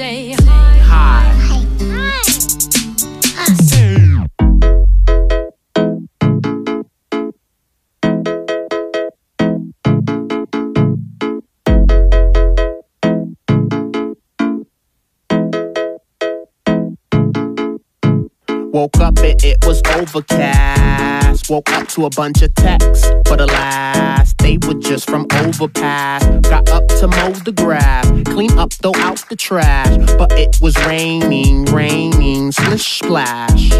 say Woke up and it was overcast. Woke up to a bunch of texts. The last, they were just from overpass. Got up to mow the grass, clean up, throw out the trash. But it was raining, raining, splish splash.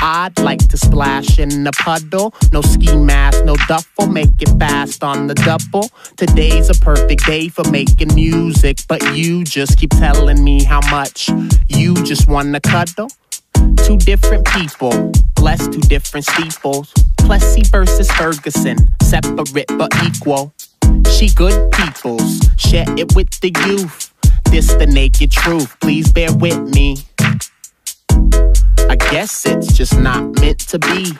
I'd like to splash in the puddle. No ski mask, no duffel. Make it fast on the double. Today's a perfect day for making music. But you just keep telling me how much you just wanna cuddle. Two different people, blessed two different steeples. Plessy versus Ferguson, separate but equal. She good peoples, share it with the youth. This the naked truth, please bear with me. I guess it's just not meant to be.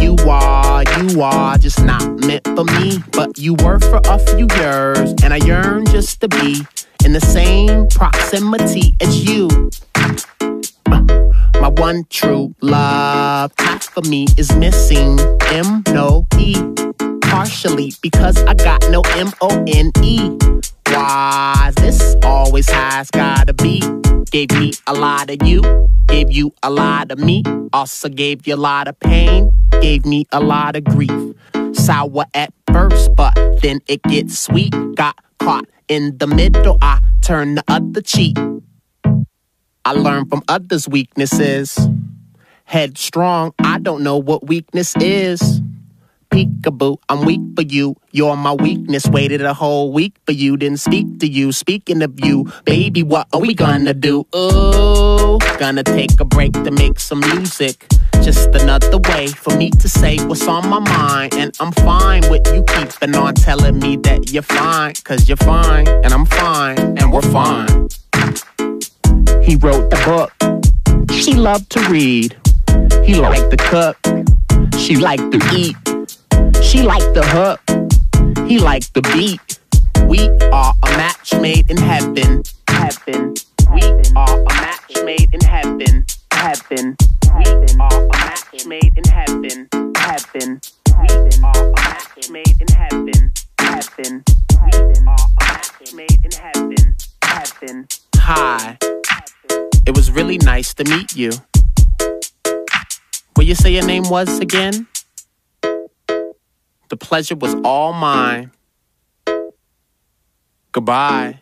You are, you are just not meant for me. But you were for a few years, and I yearn just to be in the same proximity as you. One true love, half of me is missing. M, no E. Partially because I got no M O N E. Why this always has gotta be? Gave me a lot of you, gave you a lot of me. Also gave you a lot of pain, gave me a lot of grief. Sour at first, but then it gets sweet. Got caught in the middle, I turn the other cheek. I learn from others' weaknesses. Headstrong, I don't know what weakness is. Peekaboo, I'm weak for you. You're my weakness. Waited a whole week for you, didn't speak to you. Speaking of you, baby, what are we gonna do? Ooh, gonna take a break to make some music. Just another way for me to say what's on my mind. And I'm fine with you keeping on telling me that you're fine. Cause you're fine, and I'm fine, and we're fine. He wrote the book. She loved to read. He liked to cook. She liked to eat. She liked the hook. He liked the beat. We are a match made in heaven. Heaven. We are a match made in heaven. Heaven. We are a match made in heaven. Heaven. We are a match made in heaven. Heaven. We are a match made in heaven. Heaven. Hi. It was really nice to meet you. What you say your name was again? The pleasure was all mine. Goodbye.